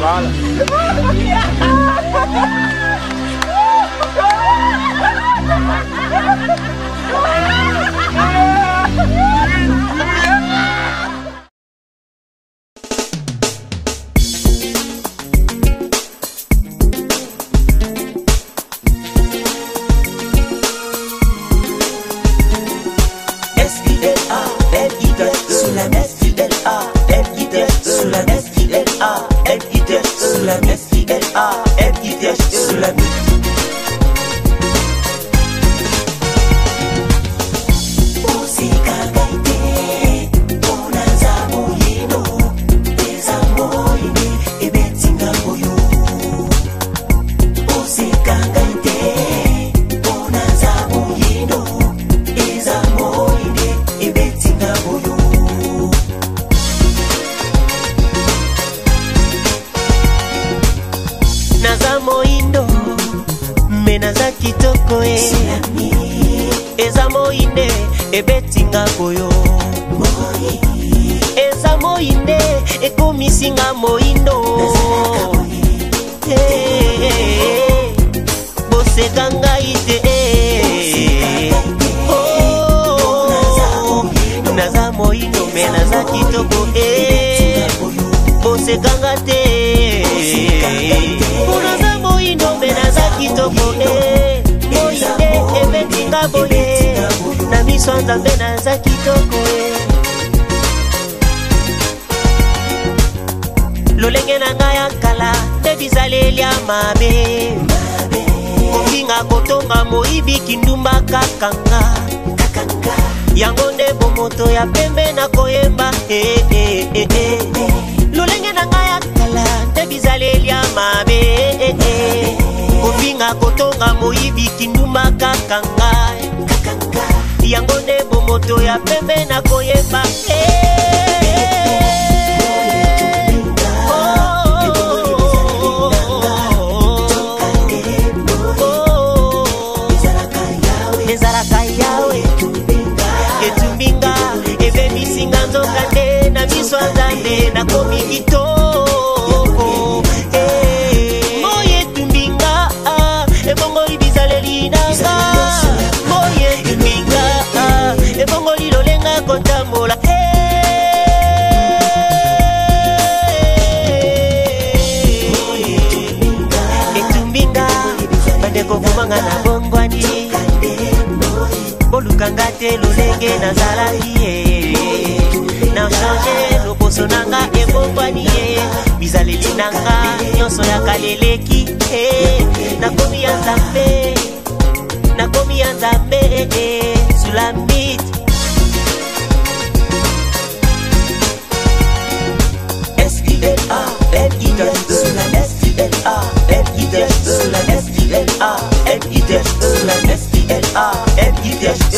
Fala. S-I-N-E-S-L-M S-I-N-E-S-L-M ebetinga koyo eza moi nde ekomisinga moindo eh, boseka ngai te eh. oh, naza moindo me naza kitoko eh. bosekanga te naza moindo me naza kitoko moinde ebetinga boy biso nzambe naza kitoko ye lolenge na ngai ya kala nde bizaleli ya mabe kokinga kotonga moyibi kindumba kakanga yango nde bomoto ya pembe na koyemba eh, eh, eh, eh. lolenge na ngai ya kala nde bizaleli ya mabe eh, eh. kofinga kotonga moyibi kindumba kakanga moto ya pembe nakoyeba hey. Eh! ndenge nazalaki ye nachange loposo nanga ebongwani ye bizaleli nanga nyonso ya kaleleki nakomi ya nzambe nakomi ya nzambe eh, eh, sulamit Sulamit